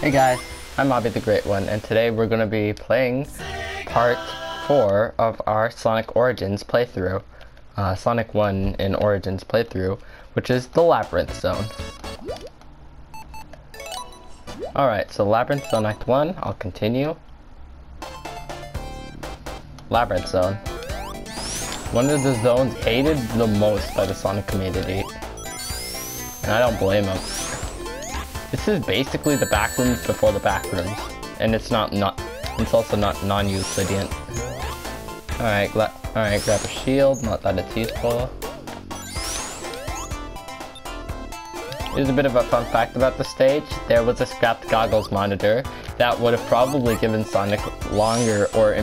Hey guys, I'm Mobby the Great One, and today we're going to be playing part 4 of our Sonic Origins playthrough. Uh, Sonic 1 in Origins playthrough, which is the Labyrinth Zone. Alright, so Labyrinth Zone Act 1, I'll continue. Labyrinth Zone. One of the zones hated the most by the Sonic community. And I don't blame them. This is basically the back rooms before the back rooms. And it's not not it's also not non-Euclidean. Alright, alright, grab a shield, not that it's useful. Here's a bit of a fun fact about the stage. There was a scrapped goggles monitor that would have probably given Sonic longer or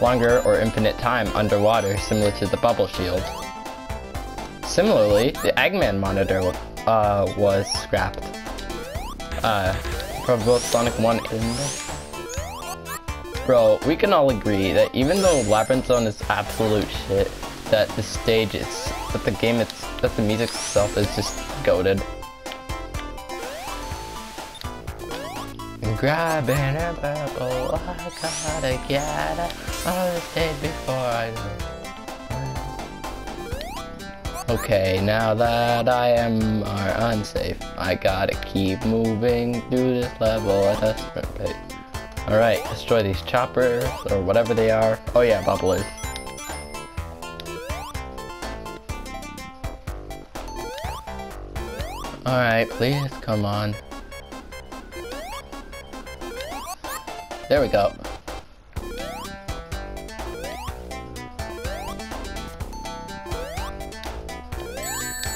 longer or infinite time underwater, similar to the bubble shield. Similarly, the Eggman monitor uh, was scrapped uh, for both Sonic 1 and... Bro, we can all agree that even though Labyrinth Zone is absolute shit, that the stage is, that the game it's, that the music itself is just goaded. Grabbing a purple, I gotta get it on the stage before I. Okay, now that I am are unsafe, I gotta keep moving through this level at a sprint pace. Alright, destroy these choppers, or whatever they are. Oh yeah, bubblers. Alright, please, come on. There we go.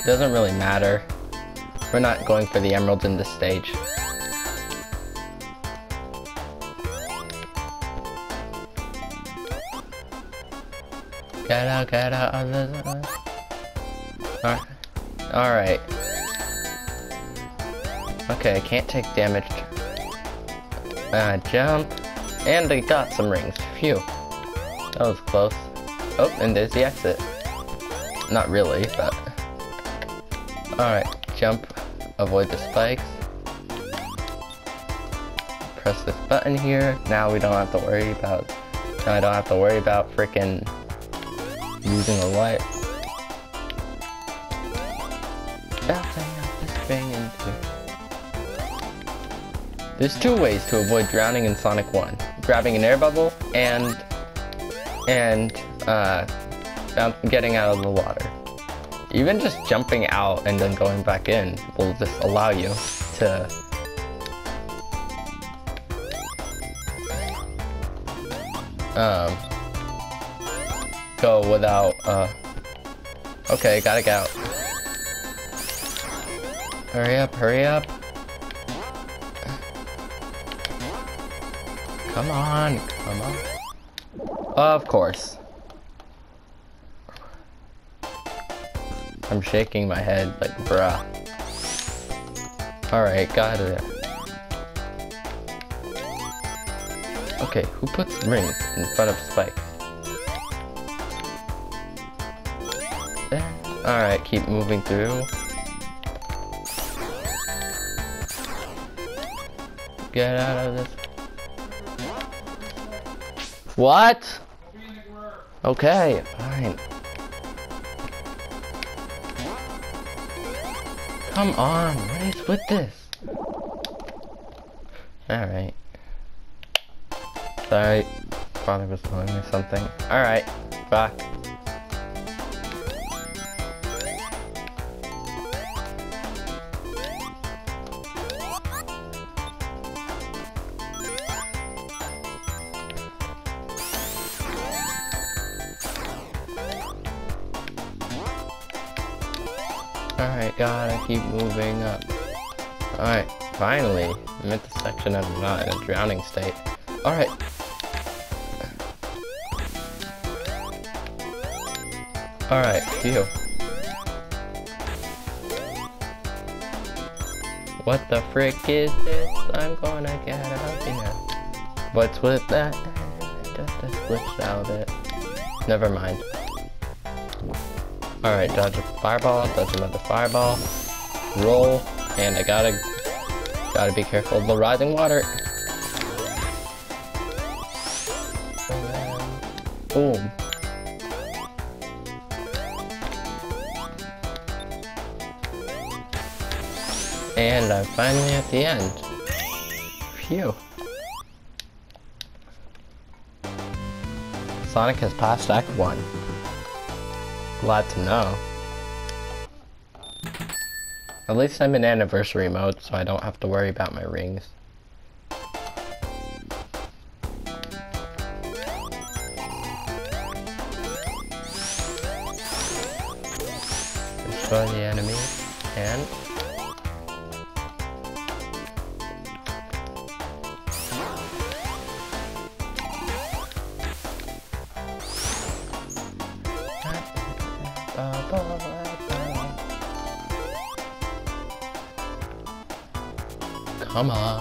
Doesn't really matter. We're not going for the emeralds in this stage. Get out, get out Alright. Alright. Okay, I can't take damage. Uh, jump. And I got some rings. Phew. That was close. Oh, and there's the exit. Not really, but... Alright, jump, avoid the spikes. Press this button here. Now we don't have to worry about, now I don't have to worry about freaking using a light. There's two ways to avoid drowning in Sonic 1. Grabbing an air bubble and, and, uh, getting out of the water. Even just jumping out and then going back in will just allow you to um, go without, uh, okay, gotta out. Hurry up, hurry up. Come on, come on. Of course. I'm shaking my head like, bruh. Alright, got it. Okay, who puts rings in front of Spike? Eh, Alright, keep moving through. Get out of this. What? Okay, fine. Come on, what is with this? Alright. Sorry, father was telling me something. Alright, back. Gotta keep moving up. Alright, finally. I'm at the section I'm not in a drowning state. Alright. Alright, phew. What the frick is this? I'm gonna get out of here. What's with that? Just a glitched out of it. Never mind. Alright, dodge a fireball, dodge another fireball, roll, and I gotta Gotta be careful of the rising water. Boom. And I'm finally at the end. Phew. Sonic has passed Act 1. Glad to know. At least I'm in anniversary mode, so I don't have to worry about my rings. Destroy the enemy, and Come on.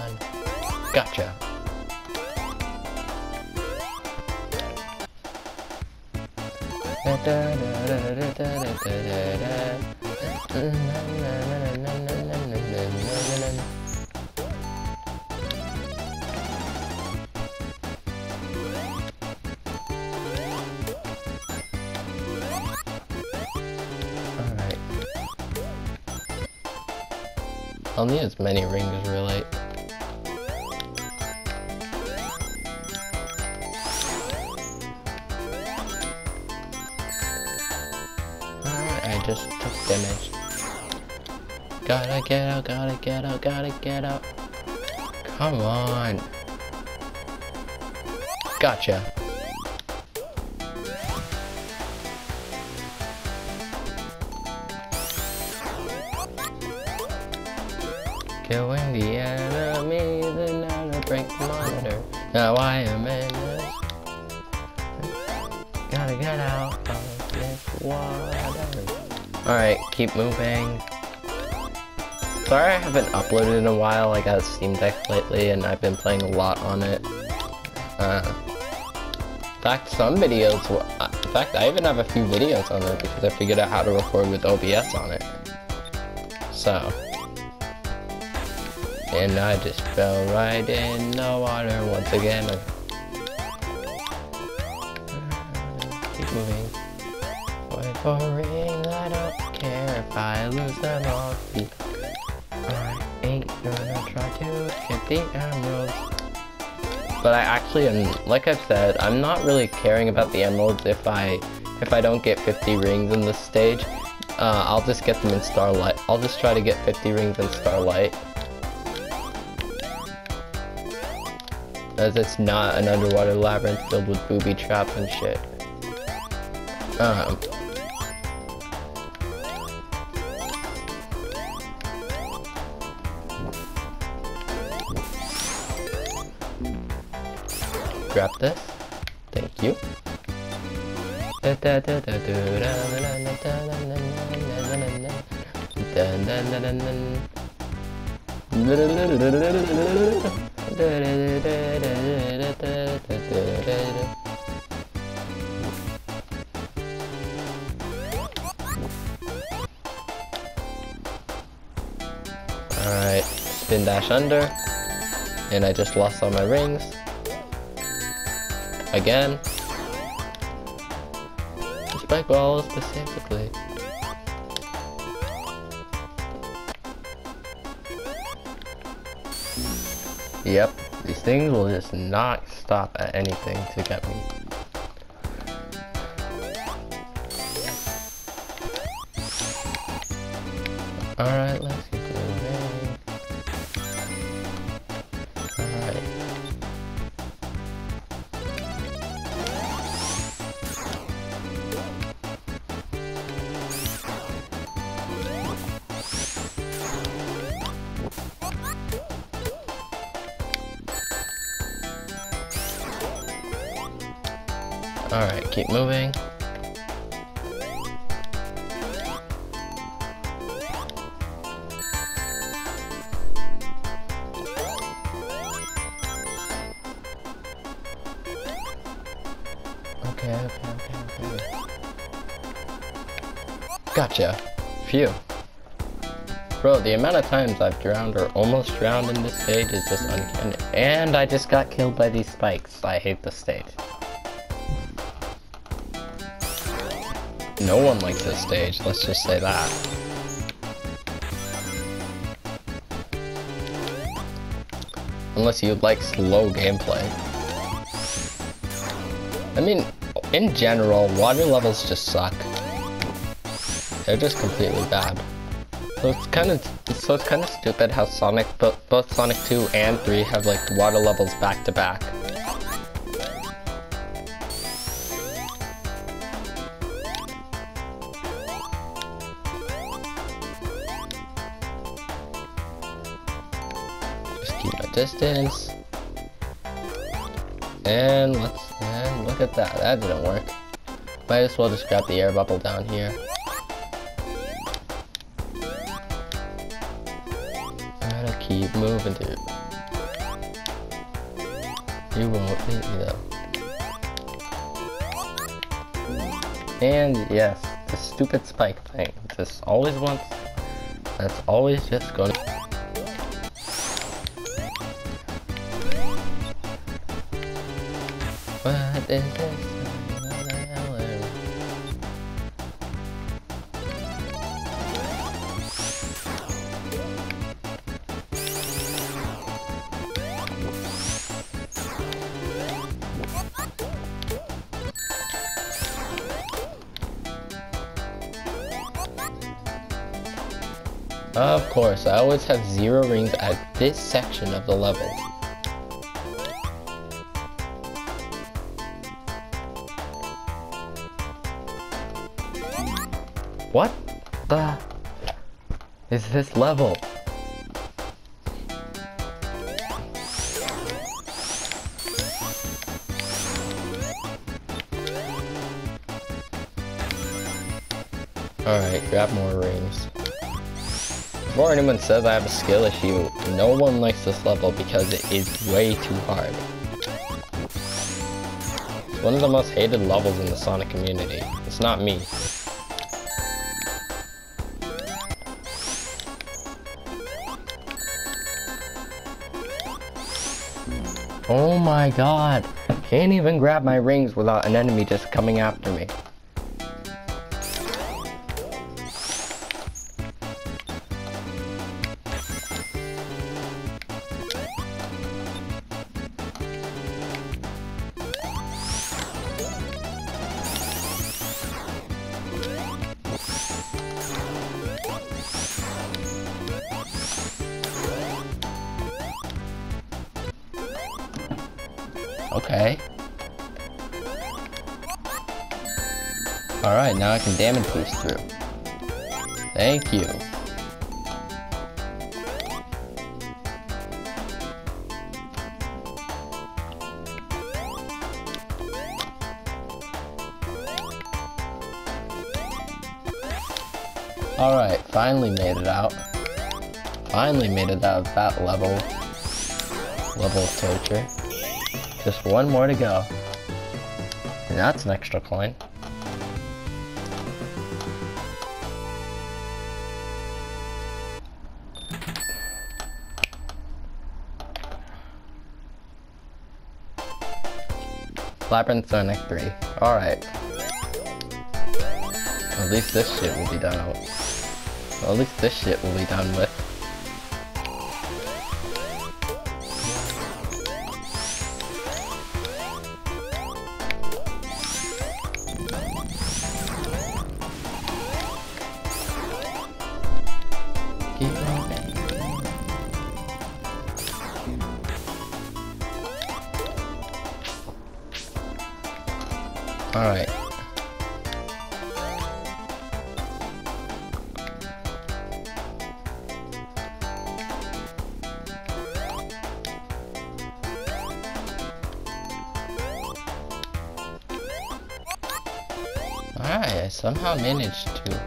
I'll need as many rings really. Alright, I just took damage. Gotta get out, gotta get out, gotta get out. Come on. Gotcha. Killing the enemy, now break monitor. Now I am in. Gotta get out of this water. Alright, keep moving. Sorry I haven't uploaded in a while, I got a Steam Deck lately and I've been playing a lot on it. Uh, in fact, some videos, uh, in fact, I even have a few videos on it because I figured out how to record with OBS on it. So, and I just fell right in the water once again. Keep moving. Wait for rings, I don't care if I lose them all. I ain't gonna try to get the emeralds. But I actually am, like I've said, I'm not really caring about the emeralds if I if I don't get 50 rings in this stage. Uh, I'll just get them in Starlight. I'll just try to get 50 rings in Starlight. As it's not an underwater labyrinth filled with booby traps and shit. Um. Grab this. Thank you. Alright, spin dash under. And I just lost all my rings. Again. Spike ball specifically. Yep, these things will just not stop at anything to get me. Gotcha. Phew. Bro, the amount of times I've drowned or almost drowned in this stage is just uncanny. And I just got killed by these spikes. I hate this stage. No one likes this stage, let's just say that. Unless you like slow gameplay. I mean, in general, water levels just suck. They're just completely bad. So it's kind of so it's kind of stupid how Sonic both, both Sonic 2 and 3 have like water levels back to back. Just keep my distance. And let's and look at that. That didn't work. Might as well just grab the air bubble down here. Keep moving, dude. You won't hit me though. And yes, the stupid spike thing. Just always wants. That's always just going. What is this? Course, I always have zero rings at this section of the level. What the is this level? Alright, grab more rings. Before anyone says I have a skill issue, no one likes this level because it is way too hard. It's one of the most hated levels in the Sonic community. It's not me. Oh my god! Can't even grab my rings without an enemy just coming after me. Okay. Alright, now I can damage boost through. Thank you. Alright, finally made it out. Finally made it out of that level. Level torture. Just one more to go. And that's an extra coin. Labyrinth Sonic 3. Alright. At least this shit will be done. At least this shit will be done with. Alright. Alright, I somehow managed to...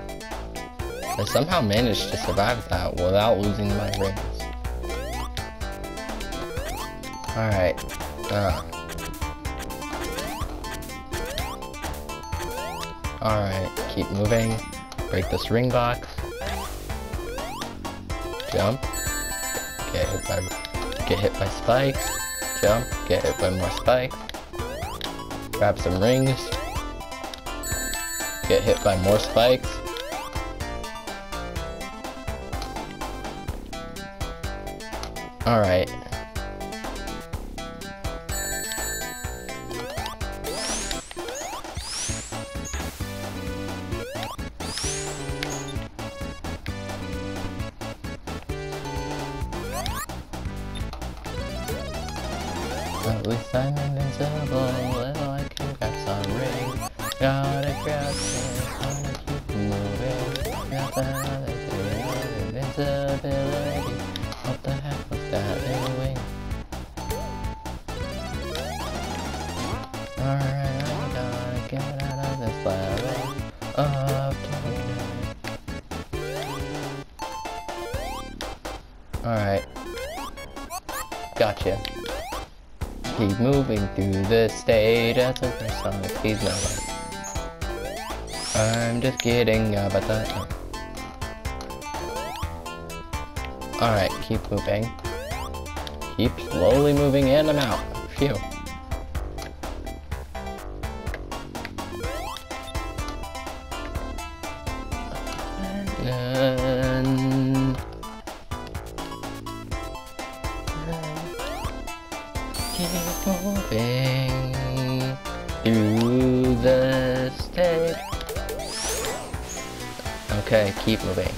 I somehow managed to survive that without losing my rings. Alright. Uh. Alright, keep moving. Break this ring box. jump, get hit by, get hit by spikes, jump, get hit by more spikes, grab some rings, get hit by more spikes, Alright. Least I'm invincible, and I can grab some ring. Gotta grab it, gotta keep moving. Another thing invincibility. What the heck was that anyway? Alright, I gotta get out of this level of oh, torment. Alright. Gotcha. Keep moving through the stage as supersonic speeds no I'm just kidding about that. Alright, keep moving. Keep slowly moving in and out. Phew. And... moving through the stage. Okay, keep moving.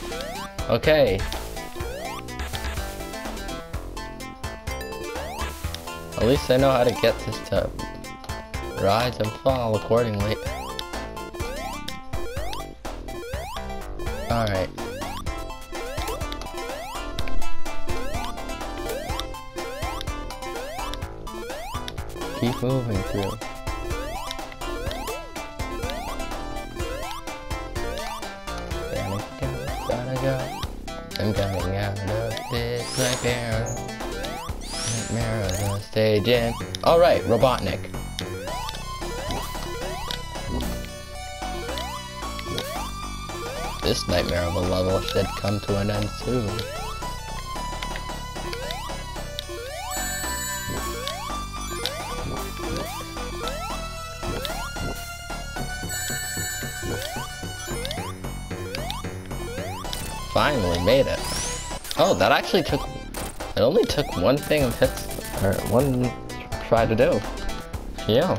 Okay. At least I know how to get this to rise and fall accordingly. Keep moving through. Gotta go, gotta go. I'm coming out of this nightmare. Nightmare of the stage in. Alright, Robotnik. This nightmare of a level should come to an end soon. Finally made it. Oh, that actually took... It only took one thing of hits... Or one try to do. Yeah.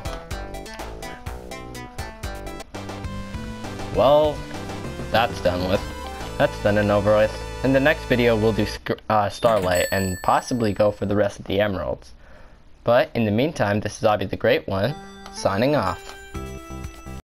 Well, that's done with. That's done and over with. In the next video, we'll do uh, Starlight and possibly go for the rest of the emeralds. But in the meantime, this is Abi the Great One, signing off.